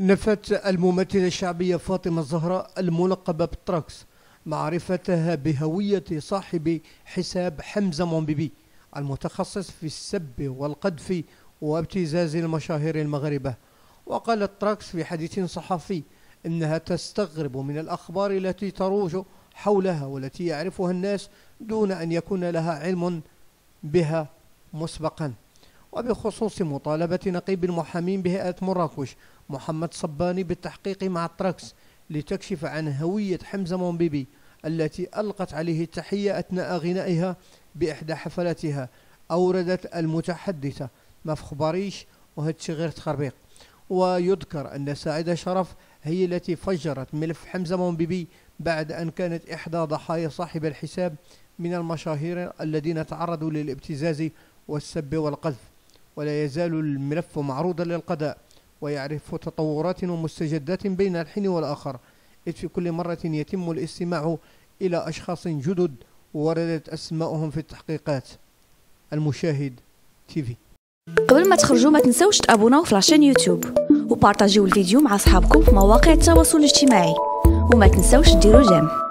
نفت الممثلة الشعبية فاطمة الزهراء الملقبة بالتراكس معرفتها بهوية صاحب حساب حمزة مونبيبي المتخصص في السب والقذف وابتزاز المشاهير المغربة. وقالت تراكس في حديث صحفي إنها تستغرب من الأخبار التي تروج حولها والتي يعرفها الناس دون أن يكون لها علم بها مسبقا. وبخصوص مطالبة نقيب المحامين بهيئة مراكش محمد صباني بالتحقيق مع التراكس لتكشف عن هوية حمزة مونبيبي التي ألقت عليه التحية أثناء غنائها بإحدى حفلاتها. أوردت المتحدثة مفخباريش وهادشي غير تخربيق. ويذكر أن سعيدة شرف هي التي فجرت ملف حمزة مونبيبي بعد أن كانت إحدى ضحايا صاحب الحساب من المشاهير الذين تعرضوا للابتزاز والسب والقذف. ولا يزال الملف معروضا للقضاء. ويعرف تطورات ومستجدات بين الحين والآخر إذ في كل مرة يتم الاستماع إلى أشخاص جدد وردت أسماؤهم في التحقيقات. المشاهد TV قبل ما تخرجوا ما تنسوش تابوناو في la chaîne YouTube وبارطاجيو الفيديو مع أصحابكم في مواقع التواصل الاجتماعي. وما تنسوش ديروا جيم.